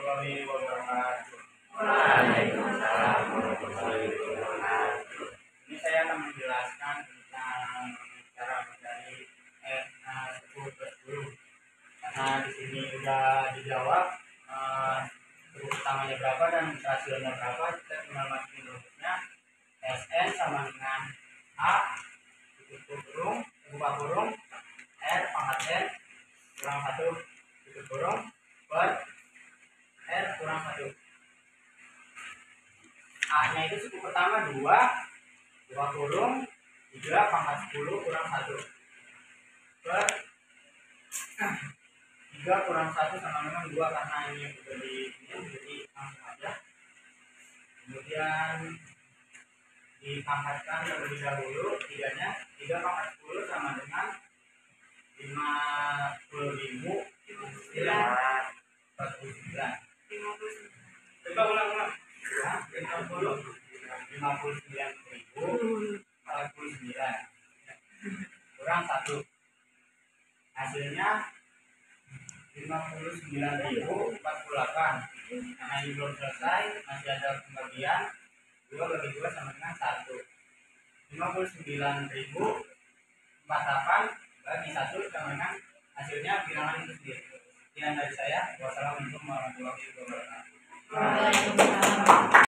warahmatullahi wabarakatuh. Waalaikumsalam warahmatullahi wabarakatuh. Ini saya akan menjelaskan tentang cara mencari eh, eh, 10 plus 10 karena di sini udah dijawab eh, suku pertamanya berapa dan rasionya berapa kita tinggal masukin rumusnya SN sama dengan A tutup kurung buka kurung R pangkat N kurang satu tutup kurung per R kurang satu A nya itu suku pertama 2 dua kurung tiga pangkat sepuluh kurang satu. Per tiga kurang satu sama dengan dua karena ini sudah di ini jadi langsung aja. Kemudian dipangkatkan terlebih dahulu tiganya tiga pangkat sepuluh sama dengan lima puluh ribu sembilan. empat puluh sembilan. Coba ulang ulang. lima puluh lima puluh sembilan kurang satu. Hasilnya lima puluh sembilan ribu empat puluh delapan. Karena ini belum selesai masih ada pembagian. Dua bagi dua sama dengan satu. lima puluh sembilan ribu empat delapan bagi satu sama dengan hasilnya bilangan itu sendiri. Sekian dari saya. Wassalamualaikum warahmatullahi wabarakatuh. Waalaikumsalam.